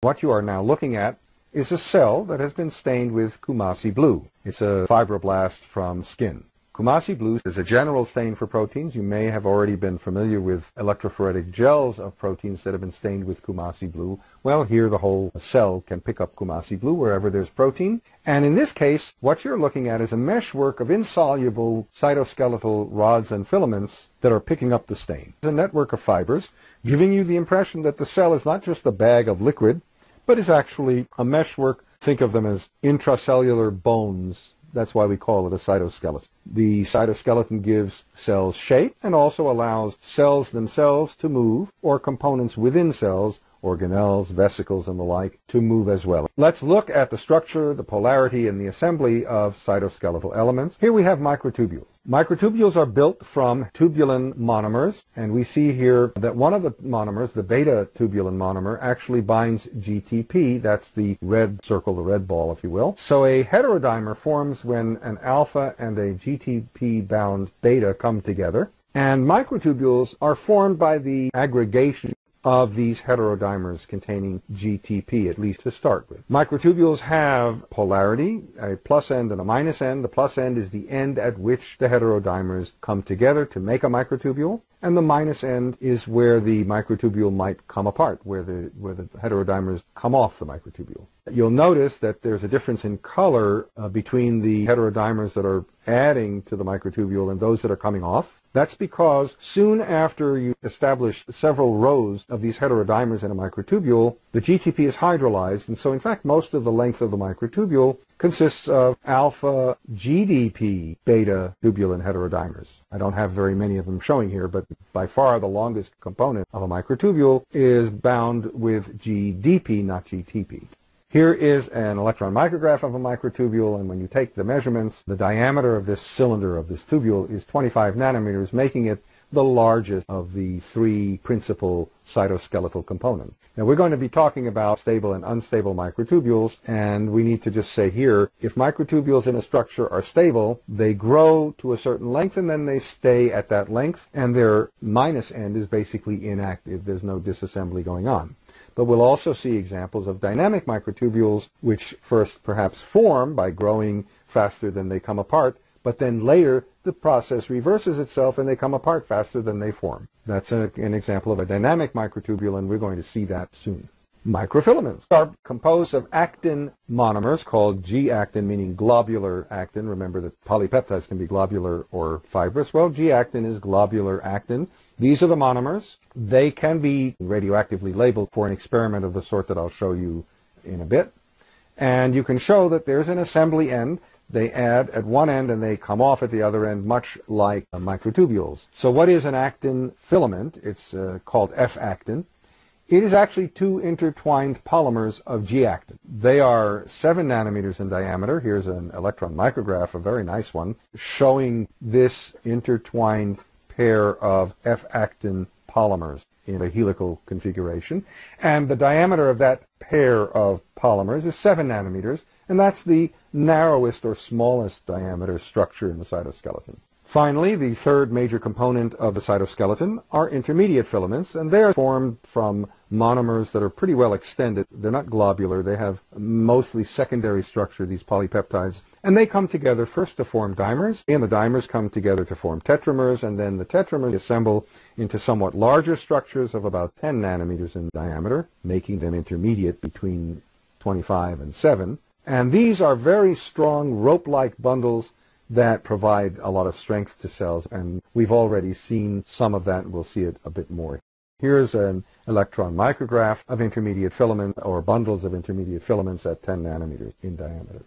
What you are now looking at is a cell that has been stained with Coomassie blue. It's a fibroblast from skin. Coomassie blue is a general stain for proteins. You may have already been familiar with electrophoretic gels of proteins that have been stained with Coomassie blue. Well, here the whole cell can pick up Coomassie blue wherever there's protein. And in this case, what you're looking at is a meshwork of insoluble cytoskeletal rods and filaments that are picking up the stain. It's a network of fibers giving you the impression that the cell is not just a bag of liquid, but is actually a meshwork. Think of them as intracellular bones that's why we call it a cytoskeleton. The cytoskeleton gives cells shape and also allows cells themselves to move or components within cells organelles, vesicles, and the like, to move as well. Let's look at the structure, the polarity, and the assembly of cytoskeletal elements. Here we have microtubules. Microtubules are built from tubulin monomers, and we see here that one of the monomers, the beta tubulin monomer, actually binds GTP. That's the red circle, the red ball, if you will. So a heterodimer forms when an alpha and a GTP-bound beta come together. And microtubules are formed by the aggregation of these heterodimers containing GTP, at least to start with. Microtubules have polarity, a plus end and a minus end. The plus end is the end at which the heterodimers come together to make a microtubule, and the minus end is where the microtubule might come apart, where the, where the heterodimers come off the microtubule. You'll notice that there's a difference in color uh, between the heterodimers that are adding to the microtubule and those that are coming off. That's because soon after you establish several rows of these heterodimers in a microtubule, the GTP is hydrolyzed, and so in fact most of the length of the microtubule consists of alpha GDP beta tubulin heterodimers. I don't have very many of them showing here, but by far the longest component of a microtubule is bound with GDP, not GTP. Here is an electron micrograph of a microtubule, and when you take the measurements, the diameter of this cylinder of this tubule is 25 nanometers, making it the largest of the three principal cytoskeletal components. Now we're going to be talking about stable and unstable microtubules, and we need to just say here, if microtubules in a structure are stable, they grow to a certain length and then they stay at that length, and their minus end is basically inactive. There's no disassembly going on. But we'll also see examples of dynamic microtubules which first perhaps form by growing faster than they come apart, but then later the process reverses itself and they come apart faster than they form. That's a, an example of a dynamic microtubule and we're going to see that soon. Microfilaments are composed of actin monomers called G-actin, meaning globular actin. Remember that polypeptides can be globular or fibrous. Well, G-actin is globular actin. These are the monomers. They can be radioactively labeled for an experiment of the sort that I'll show you in a bit. And you can show that there's an assembly end. They add at one end and they come off at the other end, much like microtubules. So what is an actin filament? It's uh, called F-actin. It is actually two intertwined polymers of G-actin. They are 7 nanometers in diameter. Here's an electron micrograph, a very nice one, showing this intertwined pair of F-actin polymers in a helical configuration. And the diameter of that pair of polymers is 7 nanometers, and that's the narrowest or smallest diameter structure in the cytoskeleton. Finally, the third major component of the cytoskeleton are intermediate filaments, and they are formed from monomers that are pretty well extended. They're not globular. They have mostly secondary structure, these polypeptides. And they come together first to form dimers, and the dimers come together to form tetramers, and then the tetramers assemble into somewhat larger structures of about 10 nanometers in diameter, making them intermediate between 25 and 7. And these are very strong rope-like bundles that provide a lot of strength to cells, and we've already seen some of that, and we'll see it a bit more. Here's an electron micrograph of intermediate filament or bundles of intermediate filaments at 10 nanometers in diameter.